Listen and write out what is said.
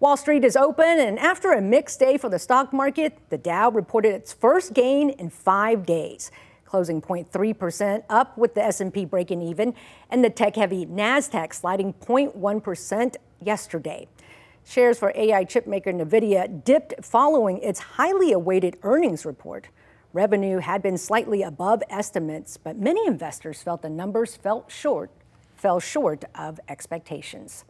Wall Street is open, and after a mixed day for the stock market, the Dow reported its first gain in five days, closing 0.3% up with the S&P breaking even and the tech-heavy Nasdaq sliding 0.1% yesterday. Shares for AI chipmaker Nvidia dipped following its highly awaited earnings report. Revenue had been slightly above estimates, but many investors felt the numbers fell short, fell short of expectations.